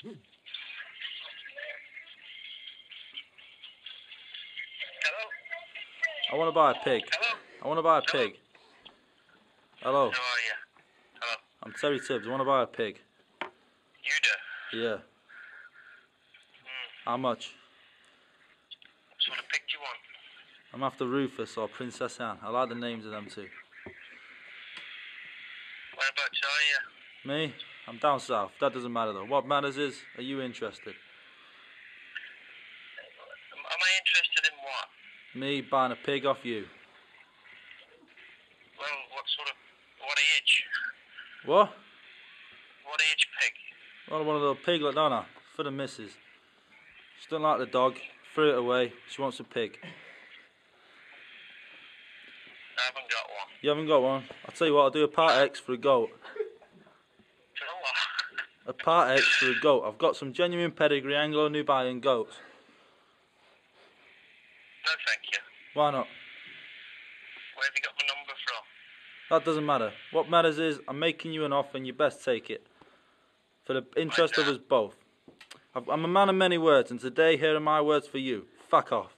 Hello? I want to buy a pig. Hello? I want to buy a Hello? pig. Hello? How are you? Hello? I'm Terry Tibbs. I want to buy a pig. You do? Yeah. Mm. How much? What sort of pig do you want? I'm after Rufus or Princess Anne. I like the names of them too. Whereabouts are you? Me? I'm down south. That doesn't matter though. What matters is, are you interested? Am, I interested in what? Me buying a pig off you. Well, what sort of... What age? What? What age pig? Well, one of the piglet, don't I? For the missus. She doesn't like the dog. Threw it away. She wants a pig. I haven't got one. You haven't got one? I'll tell you what, I'll do a part X for a goat. Do you know what? A part X for a goat. I've got some genuine pedigree Anglo-Nubian goats. No, thank you. Why not? Where have you got my number from? That doesn't matter. What matters is I'm making you an offer and you best take it. For the interest of us both. I'm a man of many words and today here are my words for you. Fuck off.